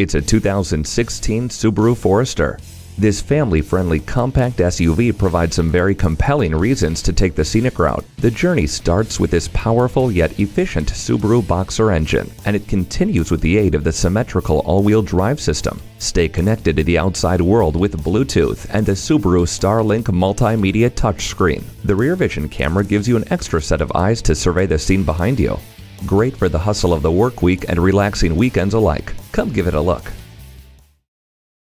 It's a 2016 Subaru Forester. This family-friendly compact SUV provides some very compelling reasons to take the scenic route. The journey starts with this powerful yet efficient Subaru Boxer engine, and it continues with the aid of the symmetrical all-wheel drive system. Stay connected to the outside world with Bluetooth and the Subaru Starlink multimedia touchscreen. The rear vision camera gives you an extra set of eyes to survey the scene behind you. Great for the hustle of the work week and relaxing weekends alike. Come give it a look.